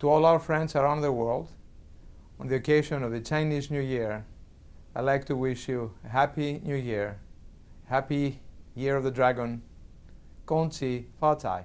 To all our friends around the world, on the occasion of the Chinese New Year, I'd like to wish you a happy New Year, happy Year of the Dragon, Gongqi Fa Tai.